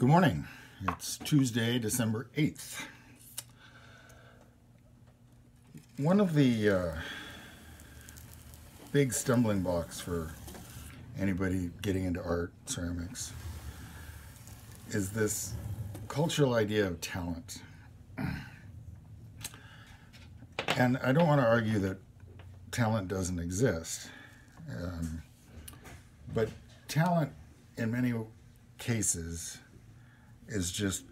Good morning. It's Tuesday, December 8th. One of the uh, big stumbling blocks for anybody getting into art, ceramics, is this cultural idea of talent. And I don't want to argue that talent doesn't exist. Um, but talent, in many cases, is just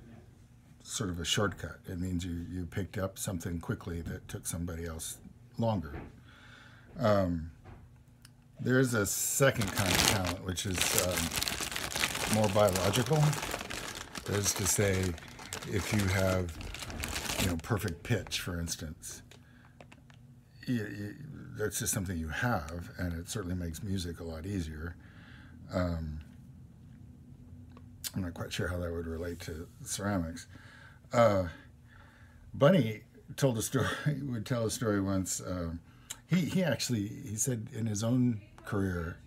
sort of a shortcut. It means you, you picked up something quickly that took somebody else longer. Um, there's a second kind of talent, which is um, more biological. That is to say, if you have, you know, perfect pitch, for instance, you, you, that's just something you have, and it certainly makes music a lot easier. Um, I'm not quite sure how that would relate to ceramics. Uh, Bunny told a story. Would tell a story once. Uh, he he actually he said in his own career,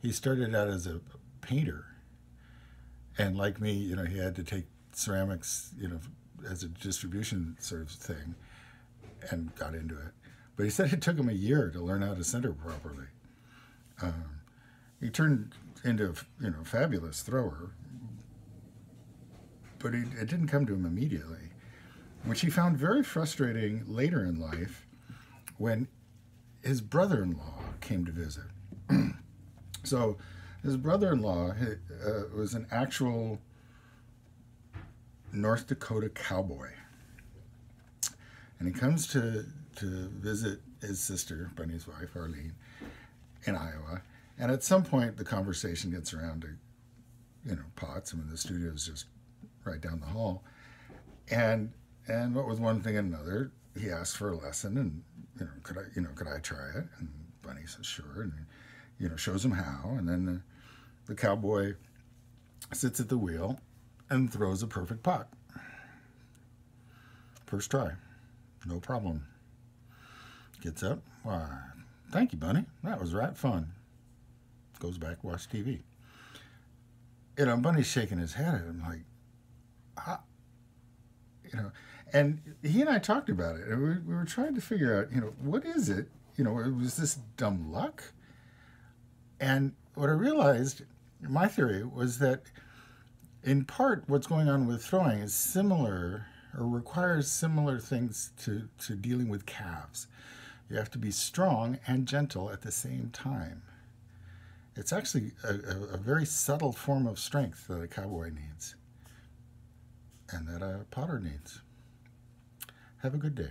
he started out as a painter, and like me, you know, he had to take ceramics, you know, as a distribution sort of thing, and got into it. But he said it took him a year to learn how to center properly. Um, he turned into a you know fabulous thrower, but it, it didn't come to him immediately, which he found very frustrating later in life when his brother-in-law came to visit. so his brother-in-law uh, was an actual North Dakota cowboy. And he comes to, to visit his sister, Bunny's wife, Arlene, in Iowa. And at some point, the conversation gets around to, you know, pots. I mean, the studio is just right down the hall. And and what with one thing and another, he asked for a lesson, and you know, could I, you know, could I try it? And Bunny says sure, and you know, shows him how. And then the, the cowboy sits at the wheel and throws a perfect pot. First try, no problem. Gets up, why, thank you, Bunny. That was right fun. Goes back, watch TV. You know, Bunny's shaking his head at him like, you know, and he and I talked about it, and we, we were trying to figure out, you know, what is it? You know, was this dumb luck? And what I realized, my theory was that, in part, what's going on with throwing is similar or requires similar things to, to dealing with calves. You have to be strong and gentle at the same time. It's actually a, a, a very subtle form of strength that a cowboy needs and that a potter needs. Have a good day.